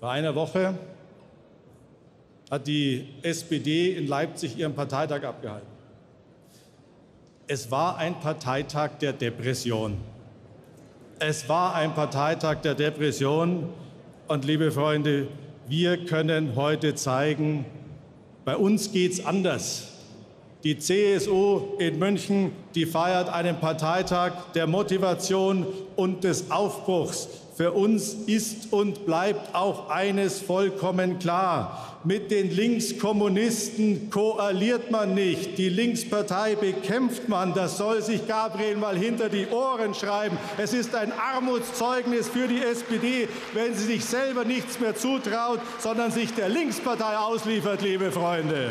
Vor einer Woche hat die SPD in Leipzig ihren Parteitag abgehalten. Es war ein Parteitag der Depression. Es war ein Parteitag der Depression. Und liebe Freunde, wir können heute zeigen, bei uns geht es anders. Die CSU in München, die feiert einen Parteitag der Motivation und des Aufbruchs. Für uns ist und bleibt auch eines vollkommen klar. Mit den Linkskommunisten koaliert man nicht. Die Linkspartei bekämpft man. Das soll sich Gabriel mal hinter die Ohren schreiben. Es ist ein Armutszeugnis für die SPD, wenn sie sich selber nichts mehr zutraut, sondern sich der Linkspartei ausliefert, liebe Freunde.